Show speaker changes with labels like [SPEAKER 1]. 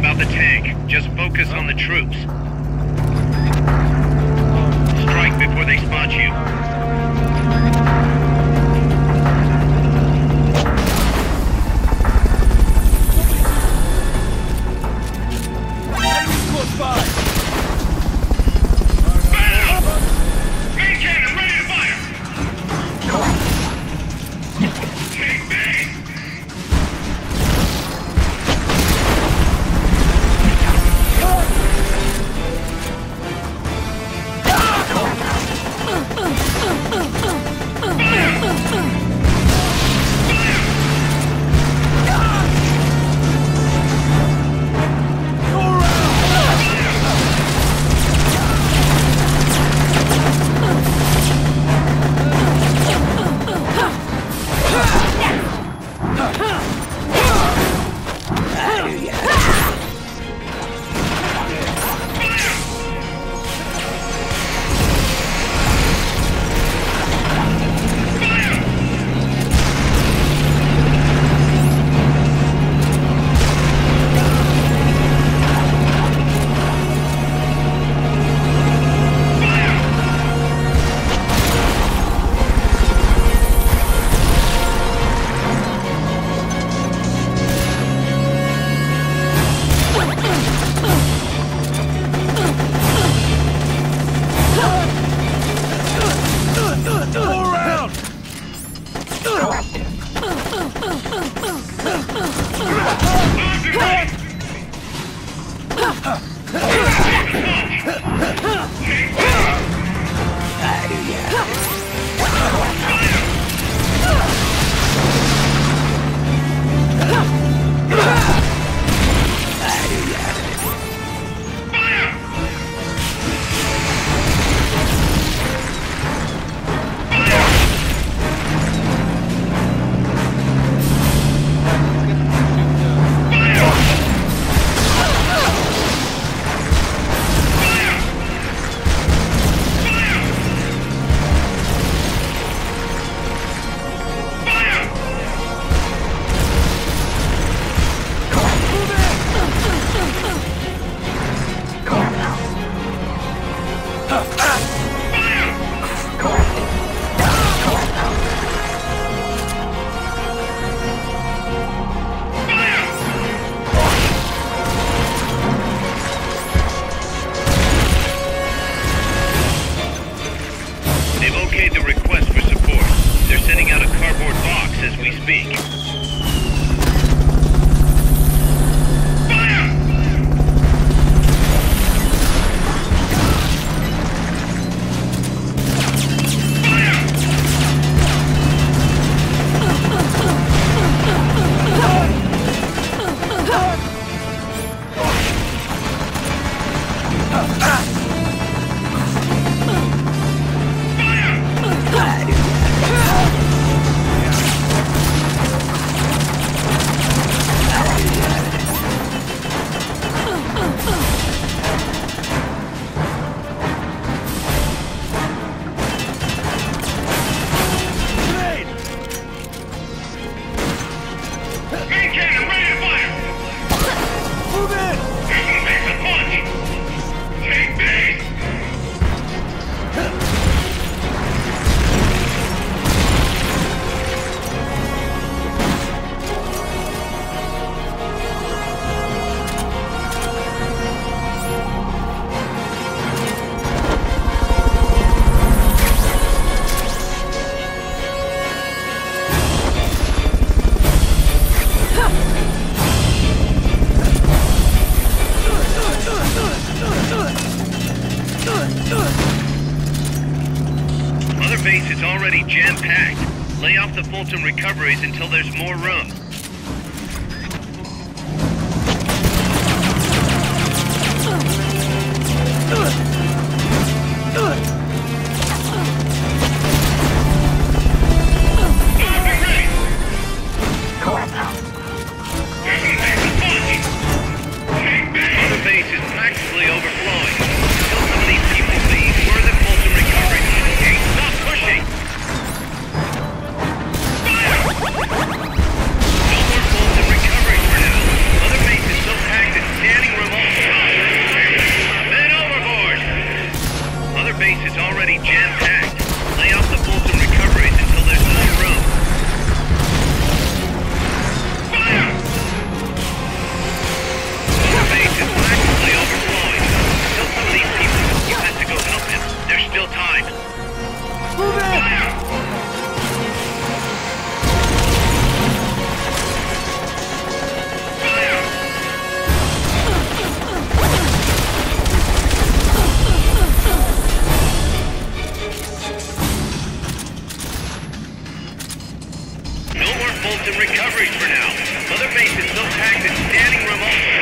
[SPEAKER 1] about the tank. Just focus on the troops. Strike before they spot you. off the Fulton recoveries until there's more room. Some recoveries for now. Mother Base is still packed and standing room only.